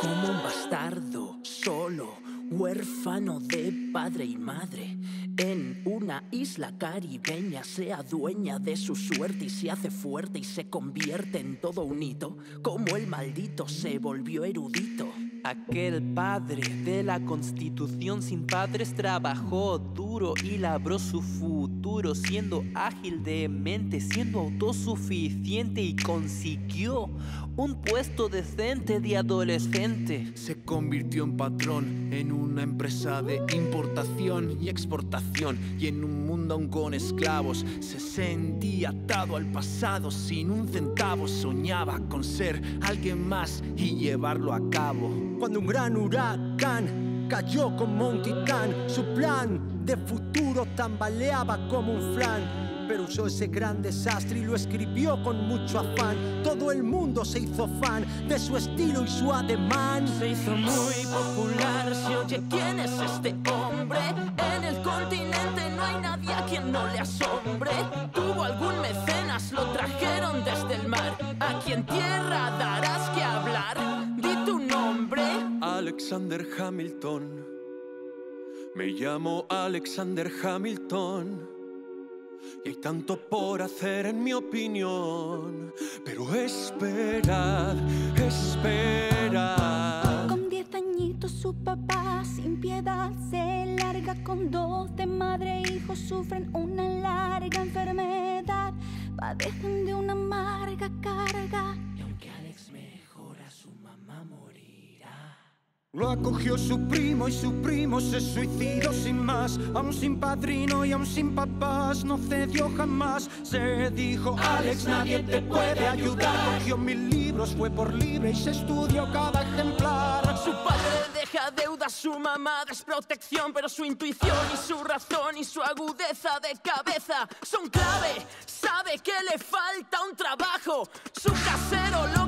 Como un bastardo, solo, huérfano de padre y madre. En una isla caribeña se adueña de su suerte y se hace fuerte y se convierte en todo un hito. Como el maldito se volvió erudito. Aquel padre de la constitución sin padres trabajó duro y labró su futuro, siendo ágil de mente, siendo autosuficiente y consiguió un puesto decente de adolescente. Se convirtió en patrón en una empresa de importación y exportación y en un mundo aún con esclavos. Se sentía atado al pasado sin un centavo. Soñaba con ser alguien más y llevarlo a cabo. Cuando un gran huracán cayó como un titán, su plan de futuro tambaleaba como un flan. Pero usó ese gran desastre y lo escribió con mucho afán. Todo el mundo se hizo fan de su estilo y su ademán. Se hizo muy popular, se oye quién es este hombre. En el continente no hay nadie a quien no le asombre. Tuvo algún mecenas, lo trajeron desde el mar. Aquí en tierra darás Alexander Hamilton. Me llamo Alexander Hamilton. Y hay tanto por hacer en mi opinión. Pero esperad, esperad. Con diez añitos su papá sin piedad se larga con dos de madre e hijo sufren una larga enfermedad, padecen de una amarga Lo acogió su primo y su primo se suicidó sin más. Aún sin padrino y aún sin papás, no cedió jamás. Se dijo, Alex, nadie te puede ayudar. Cogió mil libros, fue por libre y se estudió cada ejemplar. Su padre deja deuda, su mamá desprotección, pero su intuición y su razón y su agudeza de cabeza son clave. Sabe que le falta un trabajo. Su casero lo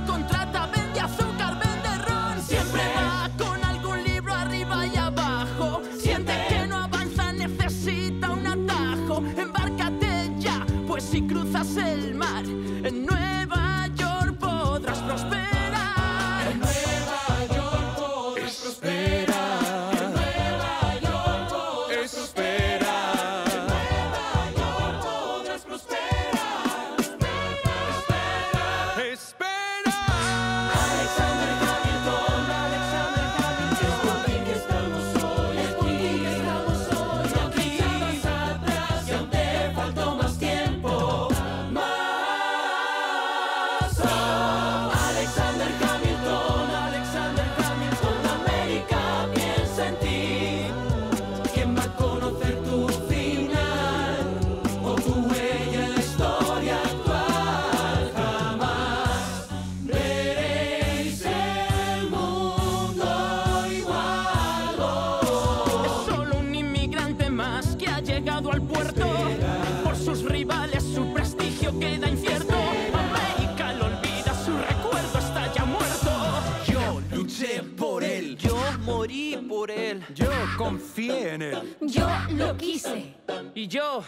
él. Yo confié en él. Yo lo quise. Y yo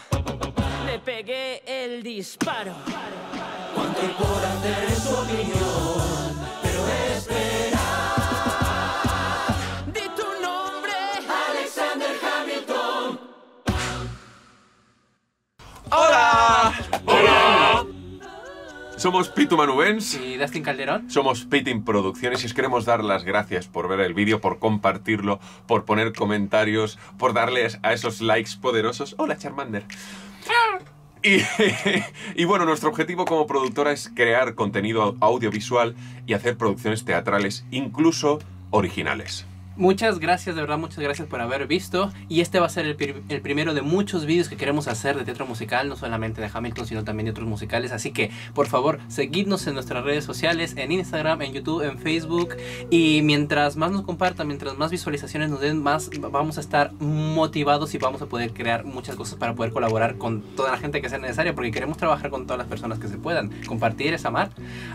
le pegué el disparo. Cuánto por hacer su opinión. Pero espera. Somos Pitu Manubens. ¿Y Dustin Calderón? Somos Pitin Producciones y os queremos dar las gracias por ver el vídeo, por compartirlo, por poner comentarios, por darles a esos likes poderosos. Hola, Charmander. Y, y bueno, nuestro objetivo como productora es crear contenido audiovisual y hacer producciones teatrales, incluso originales. Muchas gracias, de verdad, muchas gracias por haber visto. Y este va a ser el, el primero de muchos vídeos que queremos hacer de teatro musical, no solamente de Hamilton, sino también de otros musicales. Así que, por favor, seguidnos en nuestras redes sociales, en Instagram, en YouTube, en Facebook. Y mientras más nos compartan, mientras más visualizaciones nos den, más vamos a estar motivados y vamos a poder crear muchas cosas para poder colaborar con toda la gente que sea necesaria, porque queremos trabajar con todas las personas que se puedan. Compartir es amar.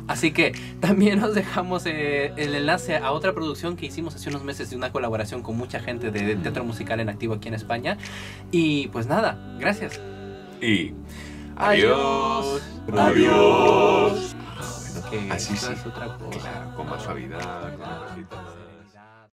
Así que también os dejamos eh, el enlace a otra producción que hicimos hace unos meses de una colaboración con mucha gente de, de teatro musical en activo aquí en España. Y pues nada, gracias. Y... Adiós. Adiós. que Ah, sí, esto sí. es otra cosa. Claro, con más suavidad, con